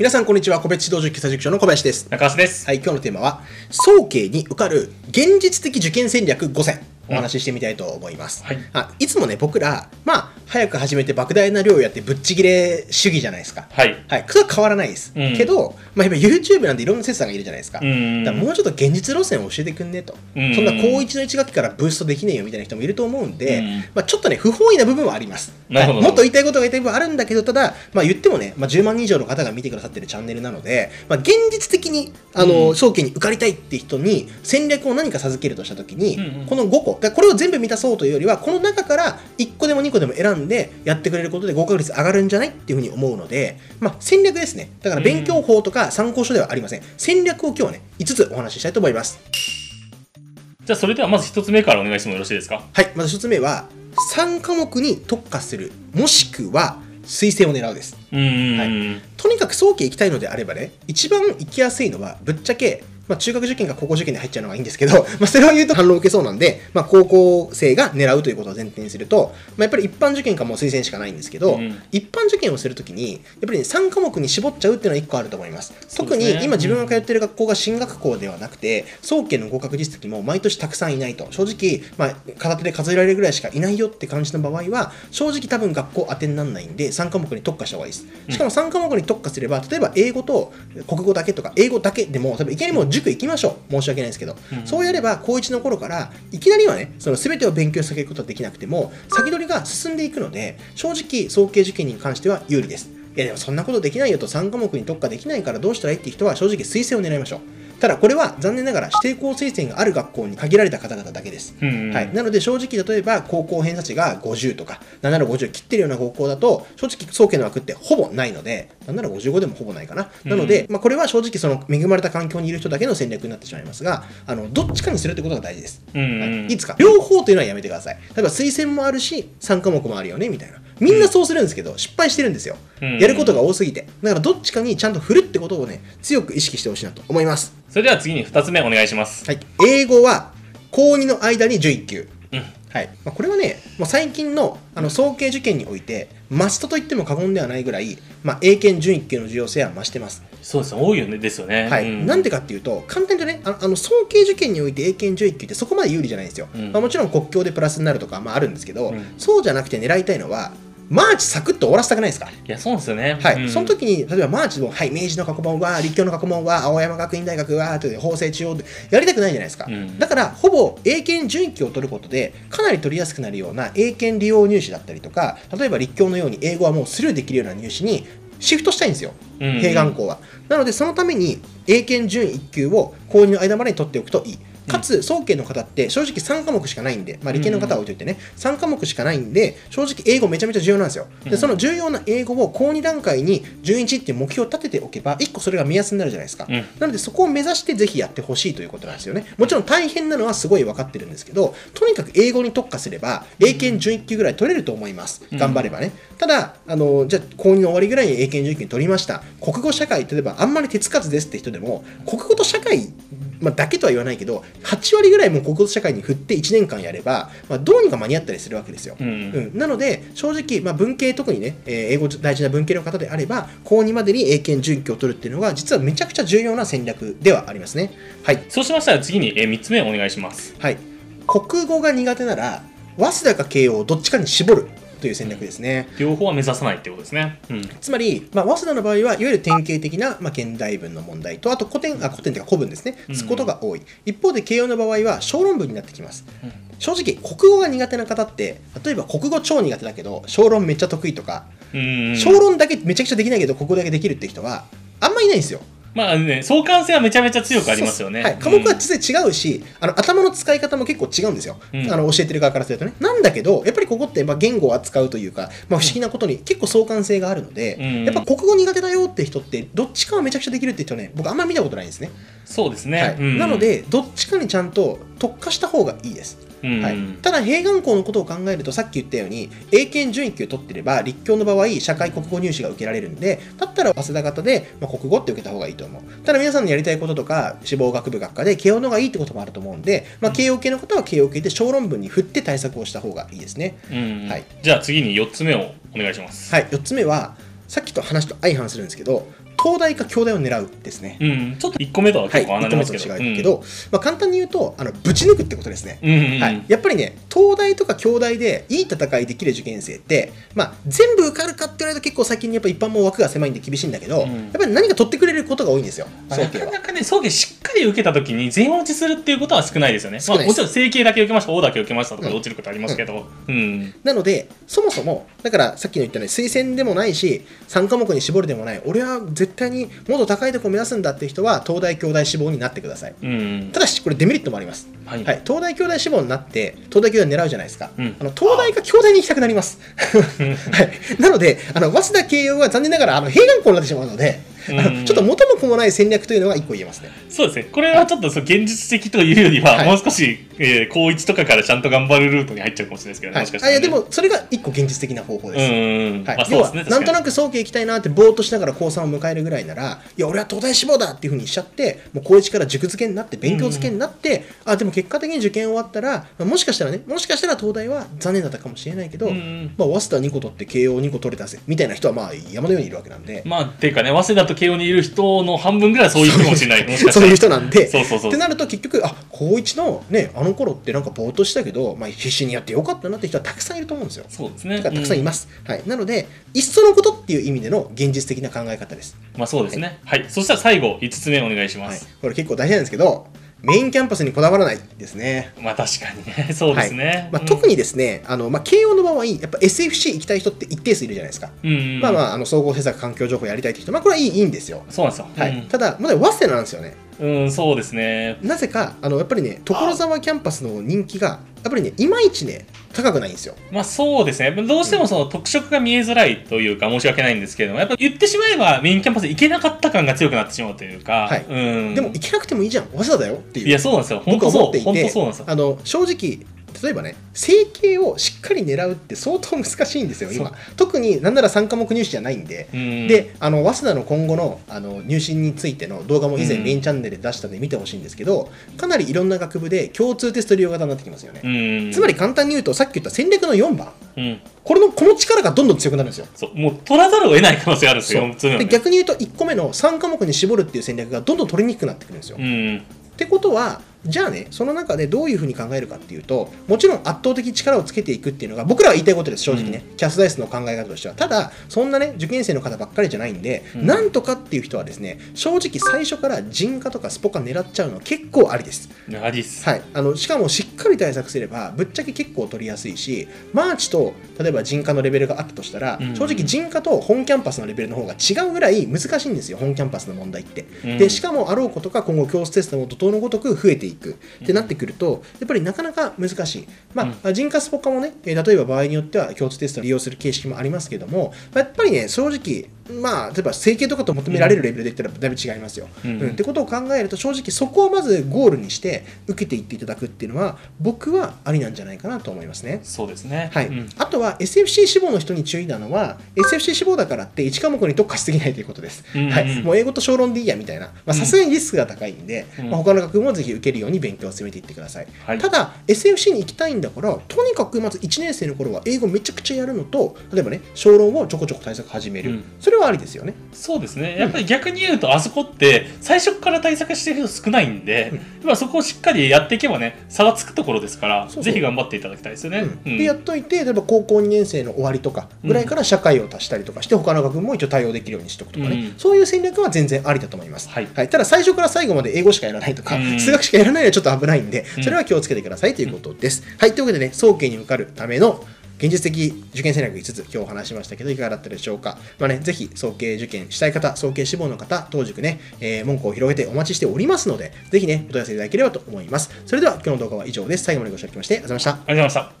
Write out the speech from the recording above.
皆さんこんにちは。個別指導塾佐塾長の小林です。中橋です。はい今日のテーマは早慶に受かる現実的受験戦略5選。お話ししてみたいと思います、はい。あいつもね僕らまあ早く始めて莫大な量をやってぶっちぎれ主義じゃないですか。はい。はい、それは変わらないです、うん。けど、まあ、やっぱ YouTube なんていろんなセンサーがいるじゃないですか,、うん。だからもうちょっと現実路線を教えてくんねと、うん。そんな高一の1学期からブーストできねえよみたいな人もいると思うんで、うん。まあ、ちょっとね不本意な部分はありますなるほどはいもっと言いたいことが言いたい部分はあるんだけどただ、まあ、言ってもね、まあ、10万人以上の方が見てくださってるチャンネルなので、まあ、現実的にあの、うん。早期に受かりたいって人に戦略を何か授けるとした時に、うんうん。この5個これを全部満たそうというよりはこの中から1個でも2個でも選んでやってくれることで合格率上がるんじゃないっていうふうに思うので、まあ、戦略ですね。だから勉強法とか参考書ではありません。戦略を今日はね5つお話ししたいと思います。じゃあそれではまず一つ目からお願いしてもよろしいですか？はいまず1つ目は3科目に特化するもしくは推薦を狙うですうーん。とにかく早期行きたいのであればね一番行きやすいのはぶっちゃけ、まあ、中学受験か高校受験に入っちゃうのがいいんですけど、まあ、それを言うと反論を受けそうなんで、まあ、高校生が狙うということを前提にすると、まあ、やっぱり一般受験かもう推薦しかないんですけど、うん。一般受験をするときにやっぱり、ね、3科目に絞っちゃうっていうのは1個あると思います。特に今自分が通ってる学校が進学校ではなくて早期の合格実績も毎年たくさんいないと。正直、まあ、片手で数えられるぐらいしかいないよって感じの場合は正直多分学校当てにならないんで3科目に特化した方がいいです。しかも3科目に特化すれば例えば英語と国語だけとか英語だけでも多分いきなりもう塾行きましょう。申し訳ないですけど、うん。そうやれば高1の頃からいきなりはねその全てを勉強させることはできなくても先取りが進んでいくので正直早慶受験に関しては有利です。いやでもそんなことできないよと3科目に特化できないからどうしたらいいっていう人は正直推薦を狙いましょう。ただこれは残念ながら指定校推薦がある学校に限られた方々だけです、うんはい、なので正直例えば高校偏差値が50とか7の50切ってるような高校だと正直早期の枠ってほぼないので7の55でもほぼないかな。なので、まあ、これは正直その恵まれた環境にいる人だけの戦略になってしまいますがあのどっちかにするってことが大事です、うんうんはい、いいですか。両方というのはやめてください。例えば推薦もあるし3科目もあるよねみたいなみんなそうするんですけど、失敗してるんですよ、うん。やることが多すぎて。だからどっちかにちゃんと振るってことをね強く意識してほしいなと思います。それでは次に二つ目お願いします。はい、英語は高2の間に準1級、うん。はい。まあ、これはねもう最近のあの早慶受験においてマストと言っても過言ではないぐらい、まあ、英検準1級の重要性は増してます、そうですね。多いよね。ですよね。はい。うん。なんでかっていうと簡単にねああの早慶受験において英検準1級ってそこまで有利じゃないんですよ、うん。まあ、もちろん国境でプラスになるとか、まあ、あるんですけど、うん。そうじゃなくて狙いたいのはマーチサクッと終わらせたくないですか？いや、そうですよね。はい、うん。その時に例えばマーチも、はい、明治の過去問は立教の過去問は青山学院大学はという法政中央でやりたくないじゃないですか、うん。だからほぼ英検準1級を取ることでかなり取りやすくなるような英検利用入試だったりとか例えば立教のように英語はもうスルーできるような入試にシフトしたいんですよ、うん。併願校は。なのでそのために英検準1級を高2の間までに取っておくといいかつ、早慶の方って正直3科目しかないんで、まあ、理系の方は置いといてね、3科目しかないんで、正直英語めちゃめちゃ重要なんですよ。で、その重要な英語を高2段階に準1っていう目標を立てておけば、1個それが目安になるじゃないですか。うんなので、そこを目指してぜひやってほしいということなんですよね。もちろん大変なのはすごい分かってるんですけど、とにかく英語に特化すれば、英検準1級ぐらい取れると思います。頑張ればね。ただ、あの、じゃあ、高2の終わりぐらいに英検準1級取りました。国語社会、例えばあんまり手つかずですって人でも、国語と社会まあ、だけとは言わないけど8割ぐらいも国語と社会に振って1年間やれば、まあ、どうにか間に合ったりするわけですよ、うん。うん。なので正直、まあ、文系特にね、えー英語大事な文系の方であれば高2までに英検準拠を取るっていうのが実はめちゃくちゃ重要な戦略ではありますね。はい、そうしましたら次にえー三つ目お願いします。はい、国語が苦手なら早稲田か慶応どっちかに絞るという戦略ですね、両方は目指さないってことですね。うん。つまり、まあ、早稲田の場合はいわゆる典型的な、まあ、現代文の問題とあと古典あ古典というか古文ですね。うん。つくことが多い、一方で慶応の場合は小論文になってきます、うん。正直国語が苦手な方って例えば国語超苦手だけど小論めっちゃ得意とか、うん。小論だけめちゃくちゃできないけど国語だけできるって人はあんまいないんですよまあね、相関性はめちゃめちゃ強くありますよね。はい、科目は実際違うし、あの頭の使い方も結構違うんですよ、うんあの教えてる側からするとね。なんだけど、やっぱりここってまあ言語を扱うというか、まあ、不思議なことに結構相関性があるので、うんやっぱ国語苦手だよって人って、どっちかはめちゃくちゃできるって人ね、僕あんま見たことないんですね。そうですね。はいうんなの、で、どっちかにちゃんと特化した方がいいです。うんはい、ただ、併願校のことを考えると、さっき言ったように、英検準1級取ってれば、立教の場合、社会国語入試が受けられるんで、だったら早稲田型で、まあ、国語って受けた方がいいと思う。ただ、皆さんのやりたいこととか、志望学部学科で、慶応の方がいいってこともあると思うんで、まあ、慶応系の方は慶応系で小論文に振って対策をした方がいいですね。うんはいじゃあ次に4つ目をお願いします。はい、4つ目は、さっきと話と相反するんですけど、東大か京大を狙うですね。うん、ちょっと1個目とははい、結構離れますけど。一個目と違うけど、まあ、簡単に言うとあのぶち抜くってことですね。うん、うんうんはい、やっぱりね東大とか京大でいい戦いできる受験生って、まあ、全部受かるかって言われると結構最近やっぱ一般も枠が狭いんで厳しいんだけど、うんやっぱり何か取ってくれることが多いんですよまあな。かなかね、早期しっかり受けたときに全落ちするっていうことは少ないですよね。まあ、もちろん整形だけ受けました、O だけ受けましたとかうん落ちることありますけど。うん。なのでそもそもだからさっきの言ったように推薦でもないし3科目に絞るでもない俺は絶対にもっと高いところを目指すんだっていう人は東大京大志望になってください。うん。ただしこれデメリットもあります。はい。はい、東大京大志望になって東大京大狙うじゃないですか、うんあの東大か京大に行きたくなります、はい、なのであの早稲田慶応は残念ながらあの併願校になってしまうので、うんちょっと元も子もない戦略というのが1個言えますねそうですね。これはちょっとそう現実的というよりは、はいもう少し、えー、高1とかからちゃんと頑張るルートに入っちゃうかもしれないですけど、はいもしかしたら、ね。あいやでもそれが1個現実的な方法です。はいまあ、そうですね。なんとなく。く早期行きたいなってぼーっとしながら高3を迎えるぐらいならいや俺は東大志望だっていうふうにしちゃってもう高1から塾付けになって勉強付けになって、あでも結果的に受験終わったら、まあもしかしたらねもしかしたら東大は残念だったかもしれないけど、まあ、早稲田2個取って慶応2個取れたぜみたいな人はまあ山のようにいるわけなんで、まあ、っていうかね、早稲田と慶応にいる人の半分ぐらいはそういう人かもしれない。そうら。いう人なんでそうそうそうってなると結局あ高1のねあの頃ってなんかぼーっとしたけど、まあ、必死にやってよかったなって人はたくさんいると思うんですよ。そうですね。たくさんいます、はい、なのでいっそのことっていう意味での現実的な考え方です、まあそうですね。はい。そしたら最後、5つ目お願いしまはいす。、これ結構大事なんですけどメインキャンパスにこだわらないですねまあ確かにね。そうですね。まあ、特にですね、あのまあ、慶応の場合、やっぱ SFC 行きたい人って一定数いるじゃないですか。うん、うんうん。まあまあ、あの総合政策環境情報やりたいって人、まあ、これはいいいいんですよ。そうなんですよ。はいただ、まだ早稲田なんですよね。うん、うん、そうですね。なぜか、あのやっぱりね、所沢キャンパスの人気が、やっぱりね、いまいちね、高くないんですよ。まあそうですね。どうしてもその特色が見えづらいというか申し訳ないんですけれども、やっぱ言ってしまえばメインキャンパス行けなかった感が強くなってしまうというか、はいうん。でも、行けなくてもいいじゃん、早稲田だよっていう。いや、そうなんですよ。本当そう。本当そうなんですよ。あの正直例えばね整形をしっかり狙うって相当難しいんですよ今。特になんなら3科目入試じゃないんで、うん。であの早稲田の今後のあの入試についての動画も以前うんメインチャンネルで出したので見てほしいんですけどかなりいろんな学部で共通テスト利用型になってきますよね、うん。つまり簡単に言うとさっき言った戦略の4番。うん。これのこの力がどんどん強くなるんですよ。そう。もう取らざるを得ない可能性があるんですよ、そう。普通ので逆に言うと1個目の3科目に絞るっていう戦略がどんどん取りにくくなってくるんですよ、うん。ってことはじゃあねその中でどういうふうに考えるかっていうともちろん圧倒的力をつけていくっていうのが僕らは言いたいことです正直ね、キャスダイスの考え方としては。ただそんなね受験生の方ばっかりじゃないんで、うん。なんとかっていう人はですね正直最初から人科とかスポ科狙っちゃうの結構ありです。ありっす。はい、あのしかもしっかり対策すればぶっちゃけ結構取りやすいしマーチと例えば人科のレベルがあったとしたら、うん。正直人科と本キャンパスのレベルの方が違うぐらい難しいんですよ本キャンパスの問題って、うん。でしかもあろうことか今後共通テストも怒涛のごとく増えていく。ってなってくるとやっぱりなかなか難しい、まあ人科スポ科もねえー例えば場合によっては共通テストを利用する形式もありますけどもまあやっぱりね正直まあ例えば整形とかと求められるレベルで言ったらだいぶ違いますよ、うん。うん。ってことを考えると正直そこをまずゴールにして受けていっていただくっていうのは僕はありなんじゃないかなと思いますね。そうですね。はい。うん。あとは SFC 志望の人に注意なのは SFC 志望だからって1科目に特化しすぎないということです、うんうんはい、もう英語と小論でいいやみたいな。まあさすがにリスクが高いんで、うん。まあ、他の学部もぜひ受けるように勉強を進めていってください、はい。ただ SFC に行きたいんだからとにかくまず1年生の頃は英語めちゃくちゃやるのと例えばね小論をちょこちょこ対策始める、うんそれはありですよね。そうですね。やっぱり逆に言うと、あそこって最初から対策してる人少ないんで、やっぱそこをしっかりやっていけばね、差がつくところですから、ぜひ頑張っていただきたいですよね。うん。でやっといて例えば高校2年生の終わりとかぐらいから社会を足したりとかして他の学部も一応対応できるようにしておくとかね、うん。そういう戦略は全然ありだと思います、はい。ただ最初から最後まで英語しかやらないとか、うん。数学しかやらないのはちょっと危ないんでうん。それは気をつけてくださいということです、はい。というわけでね早慶に受かるための現実的受験戦略5つ今日お話しましたけどいかがだったでしょうか、まあね、ぜひ早計受験したい方早計志望の方当塾ね、えー門戸を広げてお待ちしておりますのでぜひねお問い合わせいただければと思います。それでは今日の動画は以上です。最後までご視聴いただきましてありがとうございました。ありがとうございました。